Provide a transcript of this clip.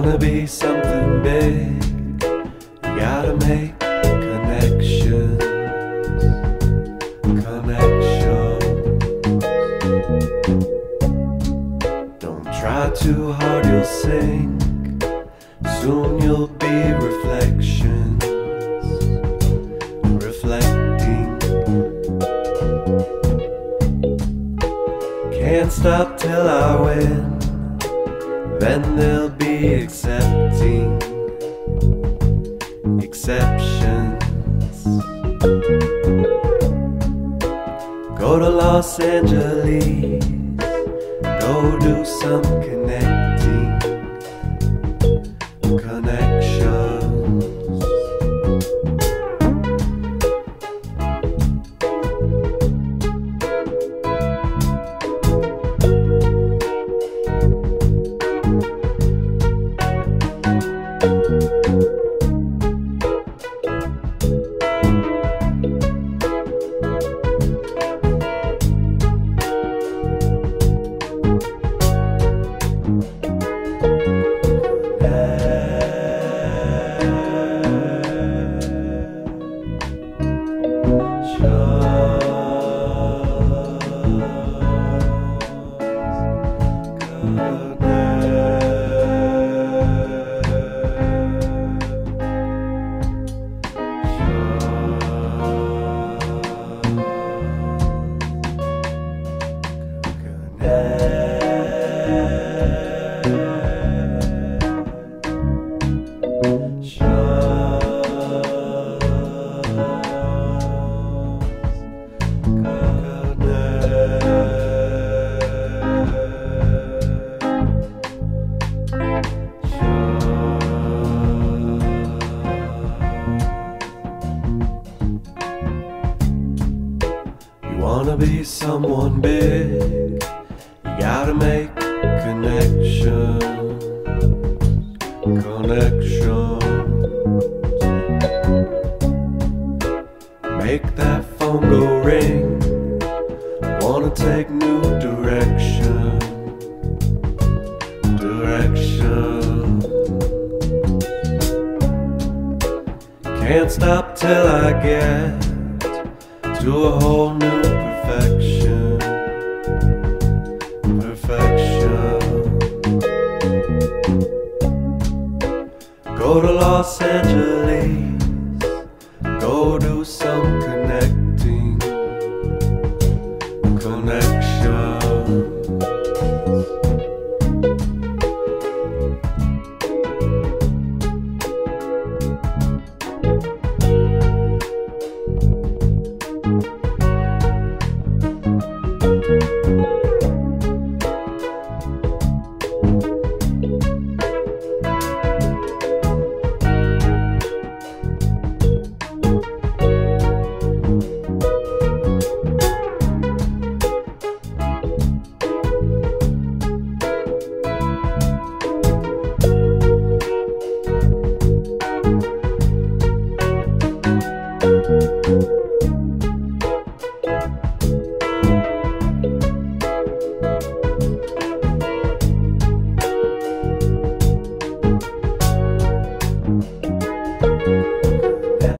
wanna be something big, you gotta make connections. Connections. Don't try too hard, you'll sink. Soon you'll be reflections. Reflecting. Can't stop till I win. Then they'll be accepting exceptions. Go to Los Angeles, go do some connecting, wanna be someone big, you gotta make connections, connections. Make that phone go ring. Wanna take new direction, direction. Can't stop till I get to a whole new Go to Los Angeles, go do some connecting. Connections. Thank